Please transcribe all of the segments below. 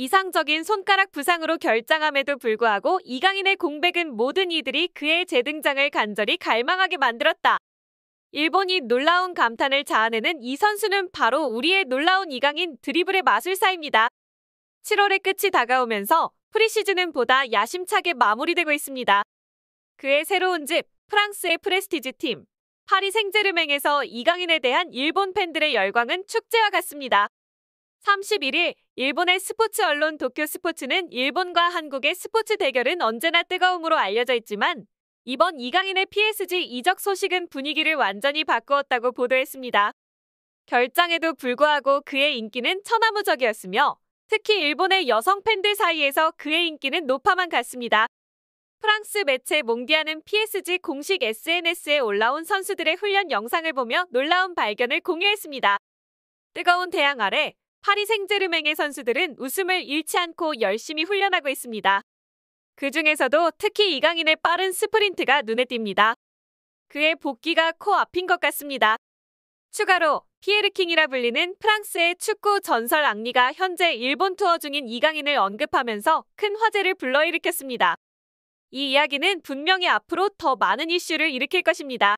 이상적인 손가락 부상으로 결장함에도 불구하고 이강인의 공백은 모든 이들이 그의 재등장을 간절히 갈망하게 만들었다. 일본이 놀라운 감탄을 자아내는 이 선수는 바로 우리의 놀라운 이강인 드리블의 마술사입니다. 7월의 끝이 다가오면서 프리시즌은 보다 야심차게 마무리되고 있습니다. 그의 새로운 집, 프랑스의 프레스티지 팀, 파리 생제르맹에서 이강인에 대한 일본 팬들의 열광은 축제와 같습니다. 31일 일본의 스포츠 언론 도쿄 스포츠는 일본과 한국의 스포츠 대결은 언제나 뜨거움으로 알려져 있지만 이번 이강인의 PSG 이적 소식은 분위기를 완전히 바꾸었다고 보도했습니다. 결장에도 불구하고 그의 인기는 천하무적이었으며 특히 일본의 여성 팬들 사이에서 그의 인기는 높아만 갔습니다. 프랑스 매체 몽디아는 PSG 공식 SNS에 올라온 선수들의 훈련 영상을 보며 놀라운 발견을 공유했습니다. 뜨거운 태양 아래 파리 생제르맹의 선수들은 웃음을 잃지 않고 열심히 훈련하고 있습니다. 그 중에서도 특히 이강인의 빠른 스프린트가 눈에 띕니다. 그의 복귀가 코앞인 것 같습니다. 추가로 피에르킹이라 불리는 프랑스의 축구 전설 앙리가 현재 일본 투어 중인 이강인을 언급하면서 큰 화제를 불러일으켰습니다. 이 이야기는 분명히 앞으로 더 많은 이슈를 일으킬 것입니다.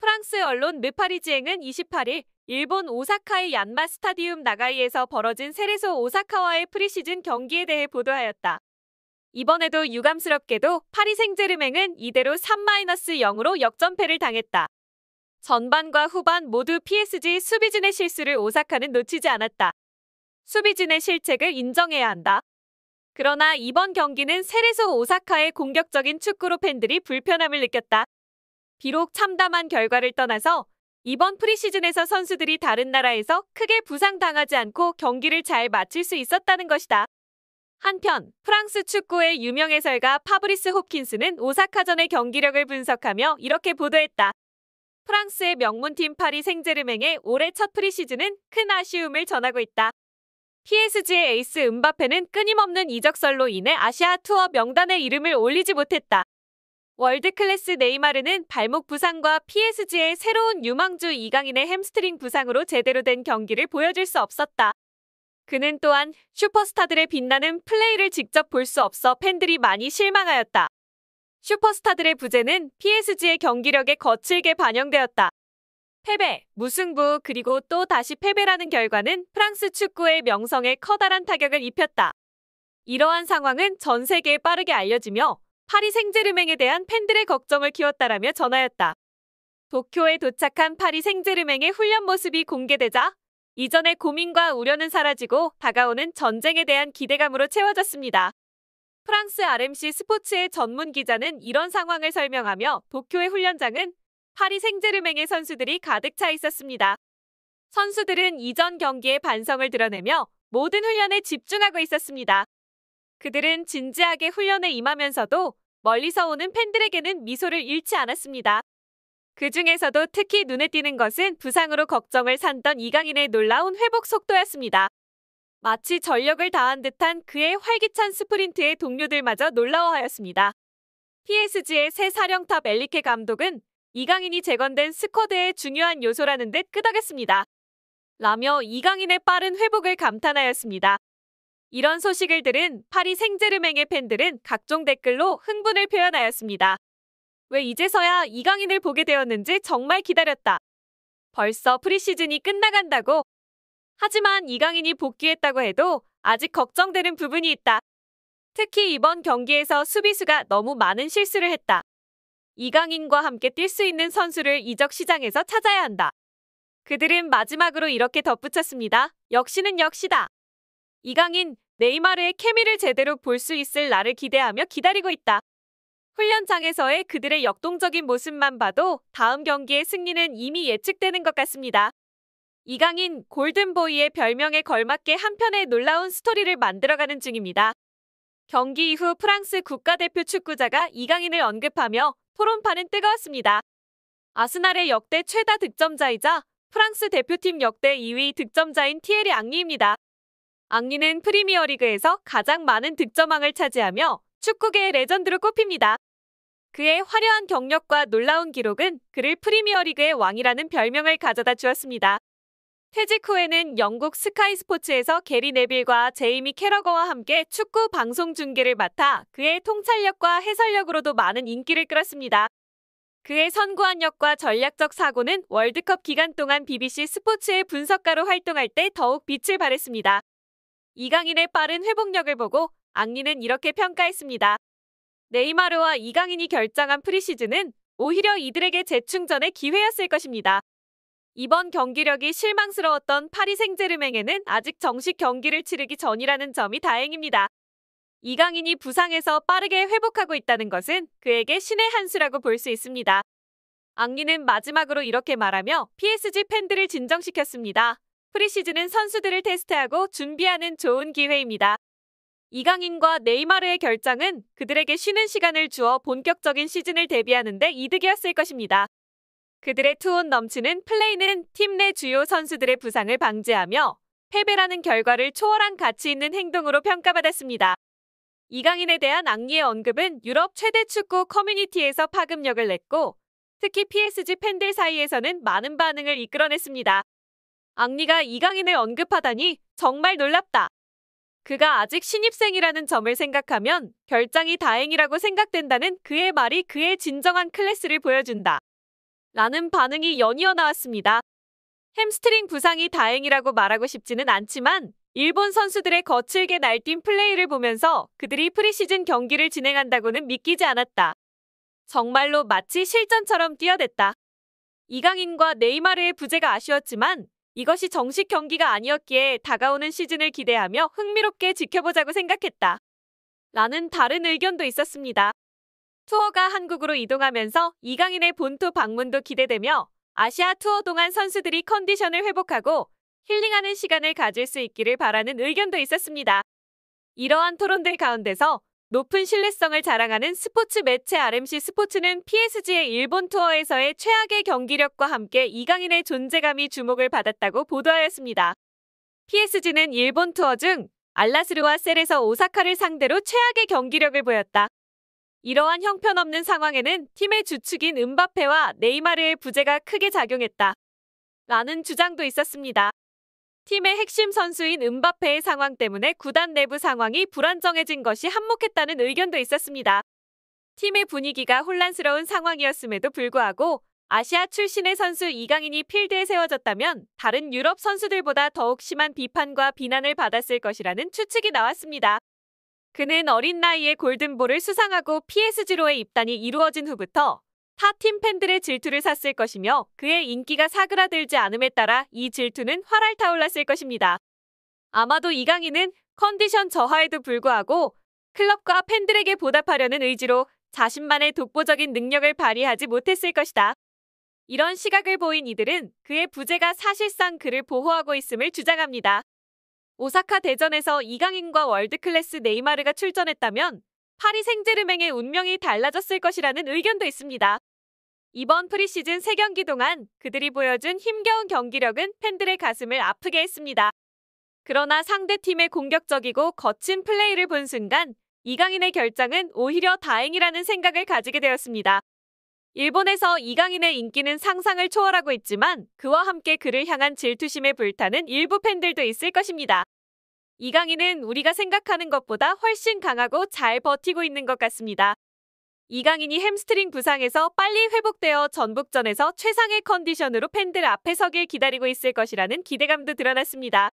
프랑스 언론 르파리지행은 28일 일본 오사카의 얀마 스타디움 나가이에서 벌어진 세레소 오사카와의 프리시즌 경기에 대해 보도하였다. 이번에도 유감스럽게도 파리 생제르맹은 이대로 3-0으로 역전패를 당했다. 전반과 후반 모두 PSG 수비진의 실수를 오사카는 놓치지 않았다. 수비진의 실책을 인정해야 한다. 그러나 이번 경기는 세레소 오사카의 공격적인 축구로 팬들이 불편함을 느꼈다. 비록 참담한 결과를 떠나서 이번 프리시즌에서 선수들이 다른 나라에서 크게 부상당하지 않고 경기를 잘 마칠 수 있었다는 것이다. 한편 프랑스 축구의 유명 해설가 파브리스 홉킨스는 오사카전의 경기력을 분석하며 이렇게 보도했다. 프랑스의 명문팀 파리 생제르맹의 올해 첫 프리시즌은 큰 아쉬움을 전하고 있다. PSG의 에이스 은바페는 끊임없는 이적설로 인해 아시아 투어 명단에 이름을 올리지 못했다. 월드클래스 네이마르는 발목 부상과 PSG의 새로운 유망주 이강인의 햄스트링 부상으로 제대로 된 경기를 보여줄 수 없었다. 그는 또한 슈퍼스타들의 빛나는 플레이를 직접 볼 수 없어 팬들이 많이 실망하였다. 슈퍼스타들의 부재는 PSG의 경기력에 거칠게 반영되었다. 패배, 무승부, 그리고 또 다시 패배라는 결과는 프랑스 축구의 명성에 커다란 타격을 입혔다. 이러한 상황은 전 세계에 빠르게 알려지며 파리 생제르맹에 대한 팬들의 걱정을 키웠다라며 전하였다. 도쿄에 도착한 파리 생제르맹의 훈련 모습이 공개되자 이전의 고민과 우려는 사라지고 다가오는 전쟁에 대한 기대감으로 채워졌습니다. 프랑스 RMC 스포츠의 전문 기자는 이런 상황을 설명하며 도쿄의 훈련장은 파리 생제르맹의 선수들이 가득 차 있었습니다. 선수들은 이전 경기의 반성을 드러내며 모든 훈련에 집중하고 있었습니다. 그들은 진지하게 훈련에 임하면서도 멀리서 오는 팬들에게는 미소를 잃지 않았습니다. 그 중에서도 특히 눈에 띄는 것은 부상으로 걱정을 산던 이강인의 놀라운 회복 속도였습니다. 마치 전력을 다한 듯한 그의 활기찬 스프린트에 동료들마저 놀라워하였습니다. PSG의 새 사령탑 엘리케 감독은 이강인이 재건된 스쿼드의 중요한 요소라는 듯 끄덕였습니다. 라며 이강인의 빠른 회복을 감탄하였습니다. 이런 소식을 들은 파리 생제르맹의 팬들은 각종 댓글로 흥분을 표현하였습니다. 왜 이제서야 이강인을 보게 되었는지 정말 기다렸다. 벌써 프리시즌이 끝나간다고. 하지만 이강인이 복귀했다고 해도 아직 걱정되는 부분이 있다. 특히 이번 경기에서 수비수가 너무 많은 실수를 했다. 이강인과 함께 뛸 수 있는 선수를 이적 시장에서 찾아야 한다. 그들은 마지막으로 이렇게 덧붙였습니다. 역시는 역시다. 이강인, 네이마르의 케미를 제대로 볼 수 있을 날을 기대하며 기다리고 있다. 훈련장에서의 그들의 역동적인 모습만 봐도 다음 경기의 승리는 이미 예측되는 것 같습니다. 이강인 골든보이의 별명에 걸맞게 한편의 놀라운 스토리를 만들어가는 중입니다. 경기 이후 프랑스 국가대표 축구자가 이강인을 언급하며 토론판은 뜨거웠습니다. 아스날의 역대 최다 득점자이자 프랑스 대표팀 역대 2위 득점자인 티에리 앙리입니다. 앙리는 프리미어리그에서 가장 많은 득점왕을 차지하며 축구계의 레전드로 꼽힙니다. 그의 화려한 경력과 놀라운 기록은 그를 프리미어리그의 왕이라는 별명을 가져다 주었습니다. 퇴직 후에는 영국 스카이 스포츠에서 게리 네빌과 제이미 캐러거와 함께 축구 방송 중계를 맡아 그의 통찰력과 해설력으로도 많은 인기를 끌었습니다. 그의 선구안력과 전략적 사고는 월드컵 기간 동안 BBC 스포츠의 분석가로 활동할 때 더욱 빛을 발했습니다. 이강인의 빠른 회복력을 보고 앙리는 이렇게 평가했습니다. 네이마르와 이강인이 결정한 프리시즌은 오히려 이들에게 재충전의 기회였을 것입니다. 이번 경기력이 실망스러웠던 파리 생제르맹에는 아직 정식 경기를 치르기 전이라는 점이 다행입니다. 이강인이 부상에서 빠르게 회복하고 있다는 것은 그에게 신의 한 수라고 볼 수 있습니다. 앙리는 마지막으로 이렇게 말하며 PSG 팬들을 진정시켰습니다. 프리시즌은 선수들을 테스트하고 준비하는 좋은 기회입니다. 이강인과 네이마르의 결정은 그들에게 쉬는 시간을 주어 본격적인 시즌을 대비하는데 이득이었을 것입니다. 그들의 투혼 넘치는 플레이는 팀 내 주요 선수들의 부상을 방지하며 패배라는 결과를 초월한 가치 있는 행동으로 평가받았습니다. 이강인에 대한 앙리의 언급은 유럽 최대 축구 커뮤니티에서 파급력을 냈고 특히 PSG 팬들 사이에서는 많은 반응을 이끌어냈습니다. 앙리가 이강인을 언급하다니 정말 놀랍다. 그가 아직 신입생이라는 점을 생각하면 결장이 다행이라고 생각된다는 그의 말이 그의 진정한 클래스를 보여준다. 라는 반응이 연이어 나왔습니다. 햄스트링 부상이 다행이라고 말하고 싶지는 않지만 일본 선수들의 거칠게 날뛴 플레이를 보면서 그들이 프리시즌 경기를 진행한다고는 믿기지 않았다. 정말로 마치 실전처럼 뛰어댔다. 이강인과 네이마르의 부재가 아쉬웠지만 이것이 정식 경기가 아니었기에 다가오는 시즌을 기대하며 흥미롭게 지켜보자고 생각했다. 라는 다른 의견도 있었습니다. 투어가 한국으로 이동하면서 이강인의 본토 방문도 기대되며 아시아 투어 동안 선수들이 컨디션을 회복하고 힐링하는 시간을 가질 수 있기를 바라는 의견도 있었습니다. 이러한 토론들 가운데서 높은 신뢰성을 자랑하는 스포츠 매체 RMC 스포츠는 PSG의 일본 투어에서의 최악의 경기력과 함께 이강인의 존재감이 주목을 받았다고 보도하였습니다. PSG는 일본 투어 중 알라스르와 셀에서 오사카를 상대로 최악의 경기력을 보였다. 이러한 형편없는 상황에는 팀의 주축인 은바페와 네이마르의 부재가 크게 작용했다. 라는 주장도 있었습니다. 팀의 핵심 선수인 은바페의 상황 때문에 구단 내부 상황이 불안정해진 것이 한몫했다는 의견도 있었습니다. 팀의 분위기가 혼란스러운 상황이었음에도 불구하고 아시아 출신의 선수 이강인이 필드에 세워졌다면 다른 유럽 선수들보다 더욱 심한 비판과 비난을 받았을 것이라는 추측이 나왔습니다. 그는 어린 나이에 골든볼을 수상하고 PSG로의 입단이 이루어진 후부터 타 팀 팬들의 질투를 샀을 것이며 그의 인기가 사그라들지 않음에 따라 이 질투는 활활 타올랐을 것입니다. 아마도 이강인은 컨디션 저하에도 불구하고 클럽과 팬들에게 보답하려는 의지로 자신만의 독보적인 능력을 발휘하지 못했을 것이다. 이런 시각을 보인 이들은 그의 부재가 사실상 그를 보호하고 있음을 주장합니다. 오사카 대전에서 이강인과 월드클래스 네이마르가 출전했다면 파리 생제르맹의 운명이 달라졌을 것이라는 의견도 있습니다. 이번 프리시즌 3경기 동안 그들이 보여준 힘겨운 경기력은 팬들의 가슴을 아프게 했습니다. 그러나 상대팀의 공격적이고 거친 플레이를 본 순간 이강인의 결장은 오히려 다행이라는 생각을 가지게 되었습니다. 일본에서 이강인의 인기는 상상을 초월하고 있지만 그와 함께 그를 향한 질투심에 불타는 일부 팬들도 있을 것입니다. 이강인은 우리가 생각하는 것보다 훨씬 강하고 잘 버티고 있는 것 같습니다. 이강인이 햄스트링 부상에서 빨리 회복되어 전북전에서 최상의 컨디션으로 팬들 앞에 서길 기다리고 있을 것이라는 기대감도 드러났습니다.